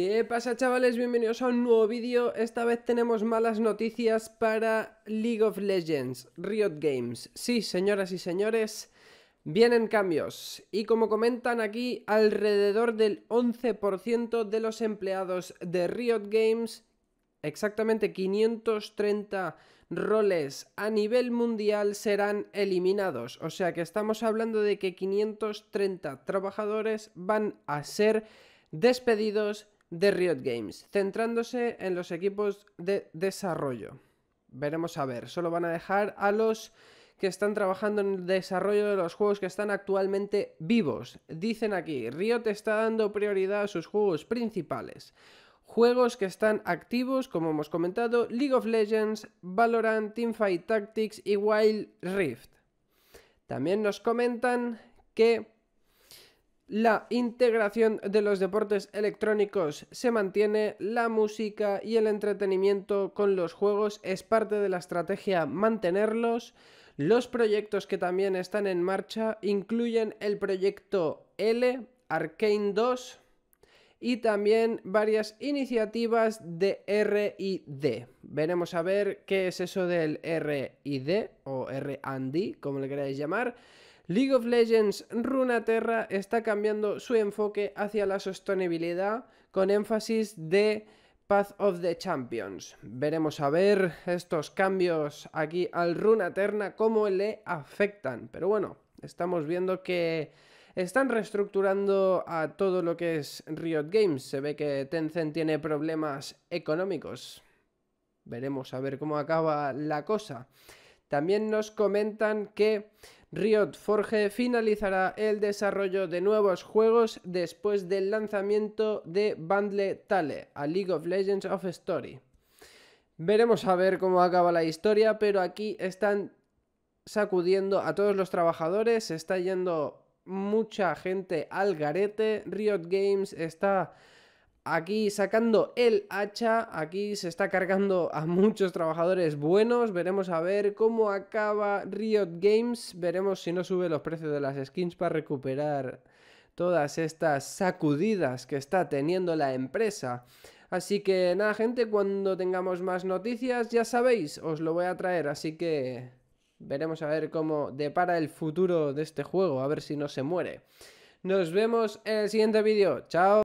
¿Qué pasa chavales? Bienvenidos a un nuevo vídeo. Esta vez tenemos malas noticias para League of Legends, Riot Games. Sí, señoras y señores, vienen cambios. Y como comentan aquí, alrededor del 11% de los empleados de Riot Games, exactamente 530 roles a nivel mundial serán eliminados. O sea que estamos hablando de que 530 trabajadores van a ser despedidos de Riot Games, centrándose en los equipos de desarrollo. Veremos a ver, solo van a dejar a los que están trabajando en el desarrollo de los juegos que están actualmente vivos. Dicen aquí, Riot está dando prioridad a sus juegos principales. Juegos que están activos, como hemos comentado, League of Legends, Valorant, Teamfight Tactics y Wild Rift. También nos comentan que la integración de los deportes electrónicos se mantiene, la música y el entretenimiento con los juegos es parte de la estrategia mantenerlos. Los proyectos que también están en marcha incluyen el proyecto L, Arcane 2 y también varias iniciativas de R&D. Veremos a ver qué es eso del R&D o R&D, como le queráis llamar. League of Legends Runaterra está cambiando su enfoque hacia la sostenibilidad con énfasis de Path of the Champions. Veremos a ver estos cambios aquí al Runaterra cómo le afectan. Pero bueno, estamos viendo que están reestructurando a todo lo que es Riot Games. Se ve que Tencent tiene problemas económicos. Veremos a ver cómo acaba la cosa. También nos comentan que Riot Forge finalizará el desarrollo de nuevos juegos después del lanzamiento de Bundle Tale, a League of Legends of Story. Veremos a ver cómo acaba la historia, pero aquí están sacudiendo a todos los trabajadores, está yendo mucha gente al garete, Riot Games está aquí sacando el hacha, aquí se está cargando a muchos trabajadores buenos, veremos a ver cómo acaba Riot Games, veremos si no sube los precios de las skins para recuperar todas estas sacudidas que está teniendo la empresa. Así que nada gente, cuando tengamos más noticias ya sabéis, os lo voy a traer, así que veremos a ver cómo depara el futuro de este juego, a ver si no se muere. Nos vemos en el siguiente vídeo, chao.